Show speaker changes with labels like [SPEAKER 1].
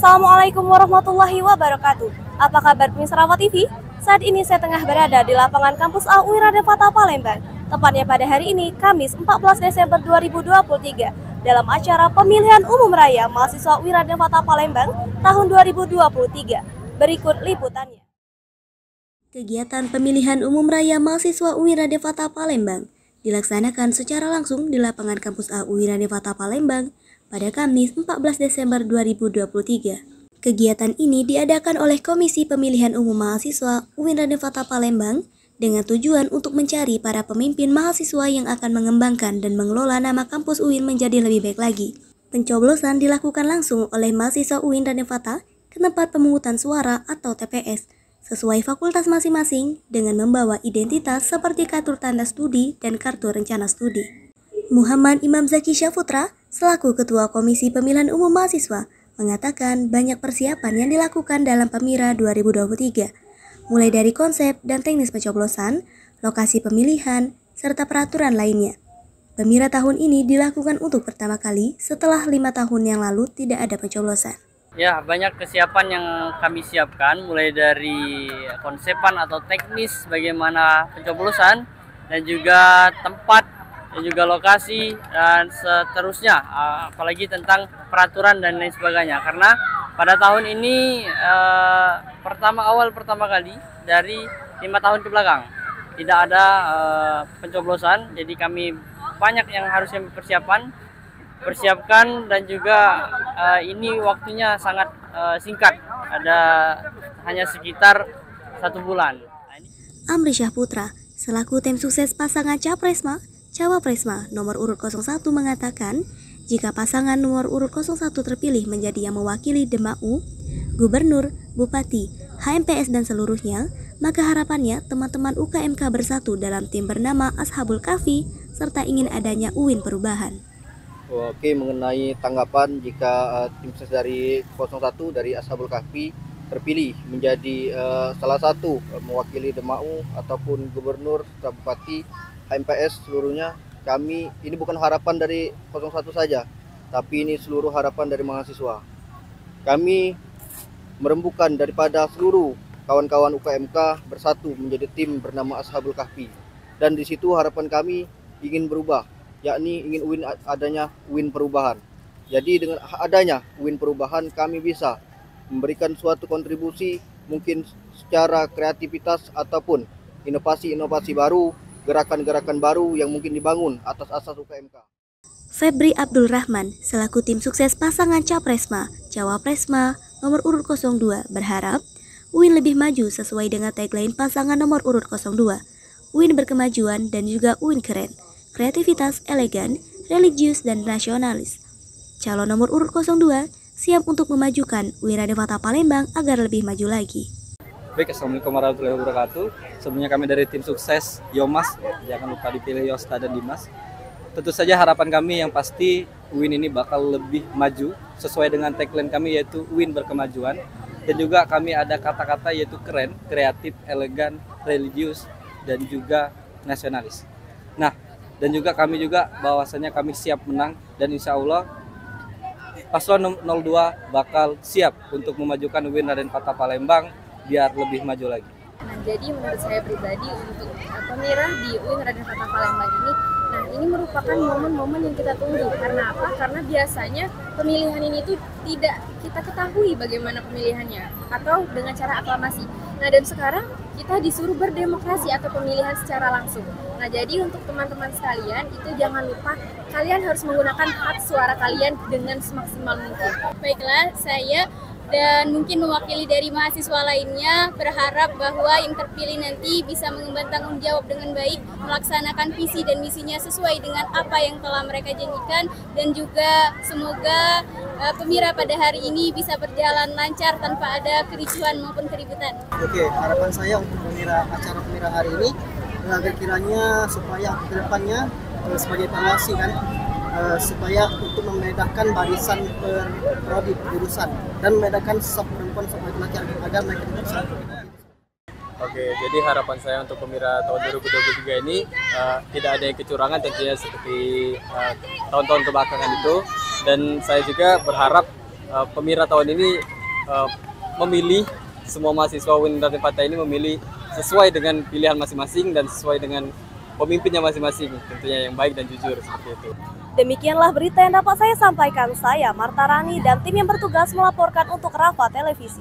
[SPEAKER 1] Assalamualaikum warahmatullahi wabarakatuh. Apa kabar pemirsa TV? Saat ini saya tengah berada di lapangan kampus A Wirada Fata Palembang. Tepatnya pada hari ini, Kamis 14 Desember 2023, dalam acara pemilihan umum raya mahasiswa Wirada Fata Palembang tahun 2023. Berikut liputannya.
[SPEAKER 2] Kegiatan pemilihan umum raya mahasiswa UIRA Devata Palembang dilaksanakan secara langsung di lapangan kampus A UIRA Devata Palembang pada Kamis 14 Desember 2023. Kegiatan ini diadakan oleh Komisi Pemilihan Umum Mahasiswa UIRA Devata Palembang dengan tujuan untuk mencari para pemimpin mahasiswa yang akan mengembangkan dan mengelola nama kampus UIN menjadi lebih baik lagi. Pencoblosan dilakukan langsung oleh mahasiswa UIN dan Nevata ke tempat pemungutan suara atau TPS sesuai fakultas masing-masing dengan membawa identitas seperti kartu tanda studi dan kartu rencana studi. Muhammad Imam Zaki Syafutra, selaku Ketua Komisi Pemilihan Umum Mahasiswa, mengatakan banyak persiapan yang dilakukan dalam Pemira 2023, mulai dari konsep dan teknis pencoblosan, lokasi pemilihan, serta peraturan lainnya. Pemira tahun ini dilakukan untuk pertama kali setelah lima tahun yang lalu tidak ada pencoblosan.
[SPEAKER 3] Ya, banyak kesiapan yang kami siapkan mulai dari konsepan atau teknis bagaimana pencoblosan dan juga tempat dan juga lokasi dan seterusnya apalagi tentang peraturan dan lain sebagainya. Karena pada tahun ini eh, pertama awal pertama kali dari lima tahun ke belakang tidak ada eh, pencoblosan. Jadi kami banyak yang harus kami persiapan persiapkan dan juga uh, ini waktunya sangat uh, singkat. Ada hanya sekitar satu bulan.
[SPEAKER 2] Amri Syah Putra selaku tim sukses pasangan Capresma Cawapresma nomor urut 01 mengatakan jika pasangan nomor urut 01 terpilih menjadi yang mewakili Demau, Gubernur, Bupati, HMPS dan seluruhnya, maka harapannya teman-teman UKMK bersatu dalam tim bernama Ashabul Kafi serta ingin adanya UIN perubahan.
[SPEAKER 4] Oke, mengenai tanggapan jika uh, tim ses dari 01 dari Ashabul Kahfi terpilih menjadi uh, salah satu uh, mewakili Demau ataupun gubernur, bupati, HMPS seluruhnya, kami ini bukan harapan dari 01 saja, tapi ini seluruh harapan dari mahasiswa. Kami merembukan daripada seluruh kawan-kawan UKMK bersatu menjadi tim bernama Ashabul Kahfi. Dan di situ harapan kami ingin berubah yakni ingin win adanya win perubahan. Jadi dengan adanya win perubahan kami bisa memberikan suatu kontribusi mungkin secara kreativitas ataupun inovasi-inovasi baru, gerakan-gerakan baru yang mungkin dibangun atas asas UKMK.
[SPEAKER 2] Febri Abdul Rahman selaku tim sukses pasangan Capresma, Cawapresma nomor urut 02 berharap UIN lebih maju sesuai dengan tagline pasangan nomor urut 02. UIN berkemajuan dan juga UIN keren kreativitas elegan, religius, dan nasionalis. Calon nomor urut 02 siap untuk memajukan Wiradewata Palembang agar lebih maju lagi.
[SPEAKER 5] Baik, Assalamualaikum warahmatullahi wabarakatuh. Sebelumnya kami dari tim sukses Yomas, jangan lupa dipilih Yosta dan Dimas. Tentu saja harapan kami yang pasti Win ini bakal lebih maju sesuai dengan tagline kami yaitu Win berkemajuan. Dan juga kami ada kata-kata yaitu keren, kreatif, elegan, religius, dan juga nasionalis. Nah, dan juga kami juga bahwasanya kami siap menang dan insya Allah paslon 02 bakal siap untuk memajukan UIN Raden Fatah Palembang biar lebih maju lagi.
[SPEAKER 6] Nah, jadi menurut saya pribadi untuk pemirah di UIN Raden Fatah Palembang ini Nah, ini merupakan momen-momen yang kita tunggu. Karena apa? Karena biasanya pemilihan ini tuh tidak kita ketahui bagaimana pemilihannya atau dengan cara aklamasi. Nah, dan sekarang kita disuruh berdemokrasi atau pemilihan secara langsung. Nah, jadi untuk teman-teman sekalian itu jangan lupa kalian harus menggunakan hak suara kalian dengan semaksimal mungkin. Baiklah, saya dan mungkin mewakili dari mahasiswa lainnya berharap bahwa yang terpilih nanti bisa mengemban tanggung jawab dengan baik, melaksanakan visi dan misinya sesuai dengan apa yang telah mereka janjikan dan juga semoga uh, pemira pada hari ini bisa berjalan lancar tanpa ada kericuhan maupun keributan.
[SPEAKER 7] Oke, harapan saya untuk pemira acara pemira hari ini agar kiranya supaya ke depannya eh, sebagai evaluasi kan uh, supaya untuk membedakan barisan per prodi jurusan dan membedakan sesama perempuan sama laki-laki agar mereka tidak.
[SPEAKER 8] Oke, jadi harapan saya untuk pemira tahun 2023 ini uh, tidak ada yang kecurangan tentunya seperti tahun tahun-tahun kebelakangan itu dan saya juga berharap uh, Pemira tahun ini uh, memilih semua mahasiswa Raden Fatah ini memilih sesuai dengan pilihan masing-masing dan sesuai dengan pemimpinnya masing-masing tentunya yang baik dan jujur seperti itu.
[SPEAKER 1] Demikianlah berita yang dapat saya sampaikan. Saya Marta Rani dan tim yang bertugas melaporkan untuk Rafa Televisi.